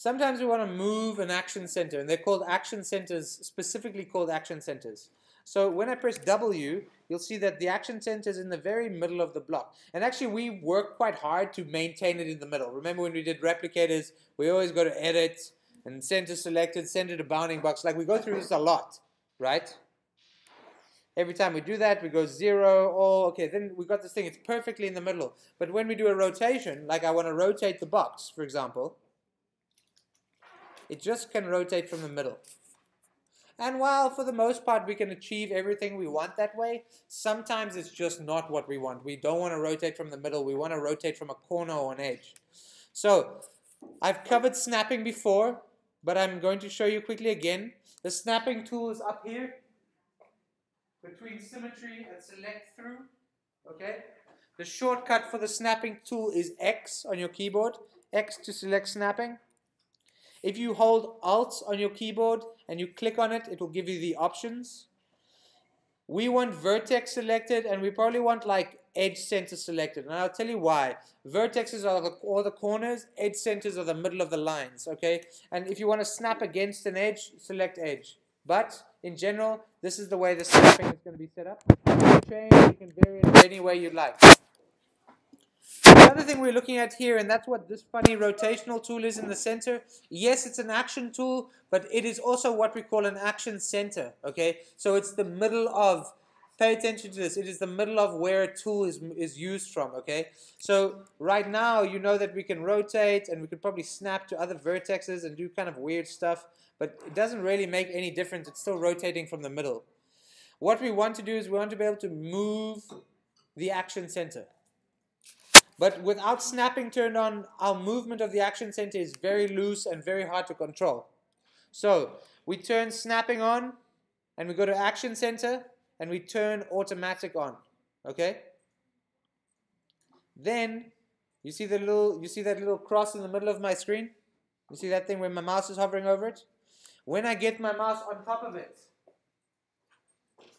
Sometimes we want to move an action center, and they're called action centers, specifically called action centers. So when I press W, you'll see that the action center is in the very middle of the block. And actually, we work quite hard to maintain it in the middle. Remember when we did replicators, we always go to Edit, and center selected, center to bounding box. Like we go through this a lot, right? Every time we do that, we go zero, oh, okay, then we got this thing, it's perfectly in the middle. But when we do a rotation, like I want to rotate the box, for example, it just can rotate from the middle. And while for the most part we can achieve everything we want that way, sometimes it's just not what we want. We don't want to rotate from the middle. We want to rotate from a corner or an edge. So I've covered snapping before, but I'm going to show you quickly again. The snapping tool is up here between symmetry and select through. Okay. The shortcut for the snapping tool is X on your keyboard. X to select snapping. If you hold Alt on your keyboard and you click on it, it will give you the options. We want vertex selected and we probably want like edge center selected. And I'll tell you why. Vertexes are the, all the corners, edge centers are the middle of the lines, okay? And if you want to snap against an edge, select edge. But in general, this is the way the snapping is going to be set up. You can change, you can vary it any way you like. The other thing we're looking at here, and that's what this funny rotational tool is in the center. Yes, it's an action tool, but it is also what we call an action center, okay? So it's the middle of, pay attention to this, it is the middle of where a tool is, is used from, okay? So right now, you know that we can rotate, and we can probably snap to other vertexes and do kind of weird stuff, but it doesn't really make any difference. It's still rotating from the middle. What we want to do is we want to be able to move the action center. But without snapping turned on, our movement of the action center is very loose and very hard to control. So we turn snapping on, and we go to action center, and we turn automatic on. Okay? Then you see the little you see that little cross in the middle of my screen? You see that thing where my mouse is hovering over it? When I get my mouse on top of it,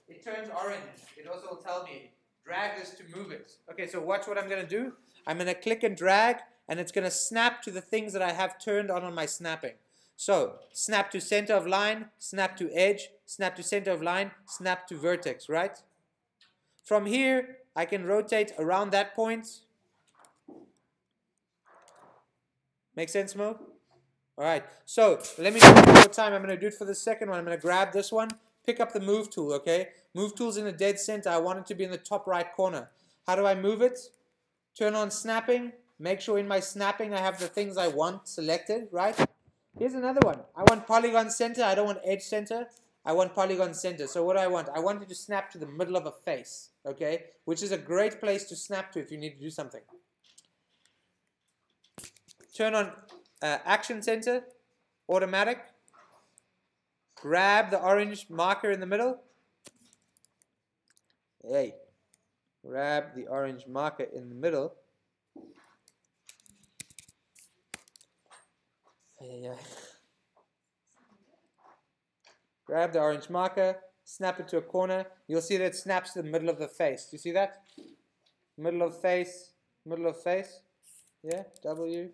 it turns orange. It also will tell me drag this to move it. Okay, so watch what I'm going to do. I'm going to click and drag, and it's going to snap to the things that I have turned on on my snapping. So, snap to center of line, snap to edge, snap to center of line, snap to vertex, right? From here, I can rotate around that point. Make sense, Mo? All right, so let me do it one more time. I'm going to do it for the second one. I'm going to grab this one, pick up the move tool, okay? Move tool's in the dead center. I want it to be in the top right corner. How do I move it? Turn on snapping. Make sure in my snapping I have the things I want selected, right? Here's another one. I want polygon center. I don't want edge center. I want polygon center. So what do I want? I want it to snap to the middle of a face, okay? Which is a great place to snap to if you need to do something. Turn on uh, action center, automatic. Grab the orange marker in the middle. Hey, grab the orange marker in the middle. Yeah. Grab the orange marker, snap it to a corner. You'll see that it snaps to the middle of the face. Do you see that? Middle of face, middle of face. Yeah, W.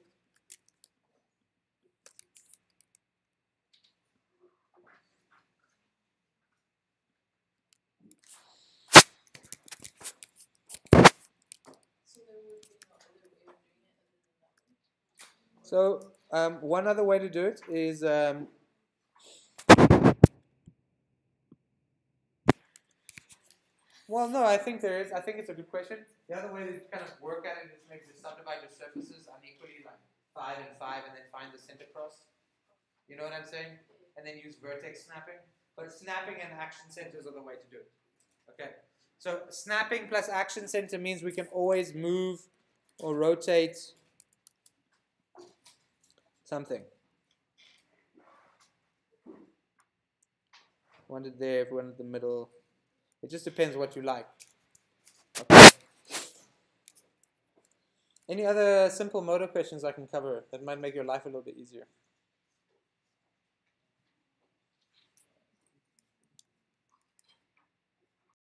So um, one other way to do it is um, well, no, I think there is. I think it's a good question. The other way to kind of work at it is maybe to subdivide your surfaces unequally, like five and five, and then find the center cross. You know what I'm saying? And then use vertex snapping. But snapping and action centers are the way to do it. Okay. So snapping plus action center means we can always move or rotate something. One it there, one in the middle. It just depends what you like. Okay. Any other simple Modo questions I can cover that might make your life a little bit easier?